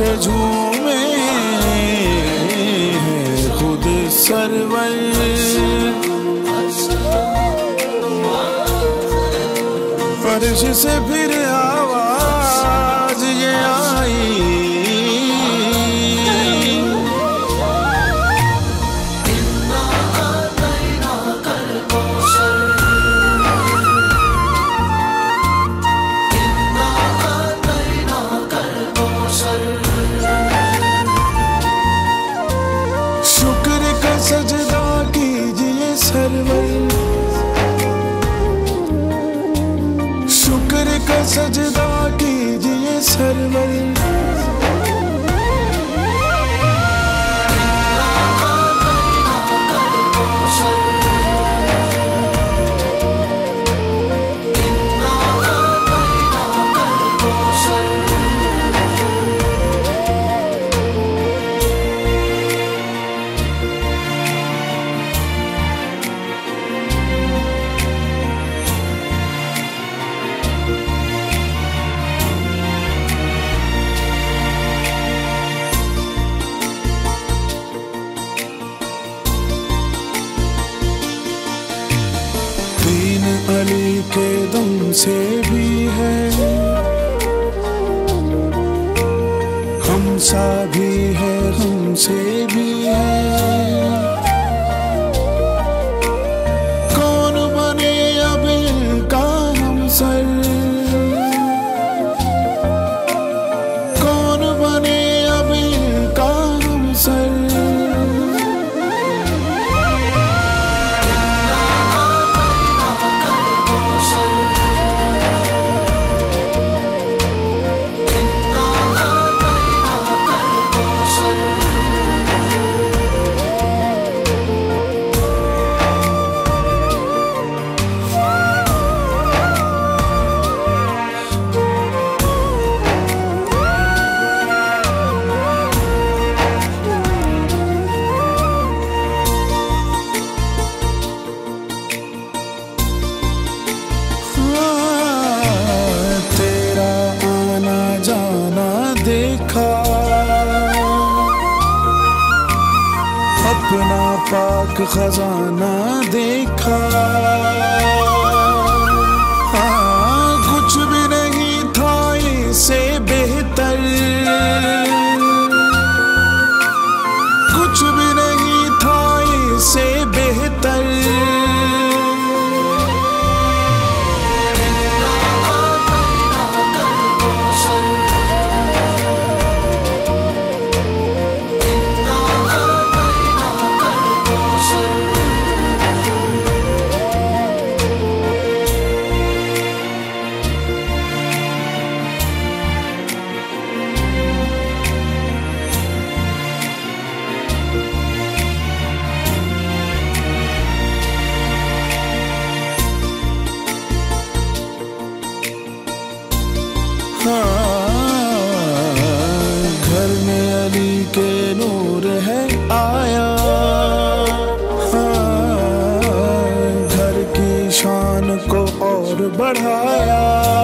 से झूमे खुद सरवर। फर्श से फिर आवाज़ ये आई सजदा कीजिए सरवर। अली के दम से भी है। हमसा भी है हमसे भी है। देखा। अपना पाक खजाना देखा। और बढ़ाया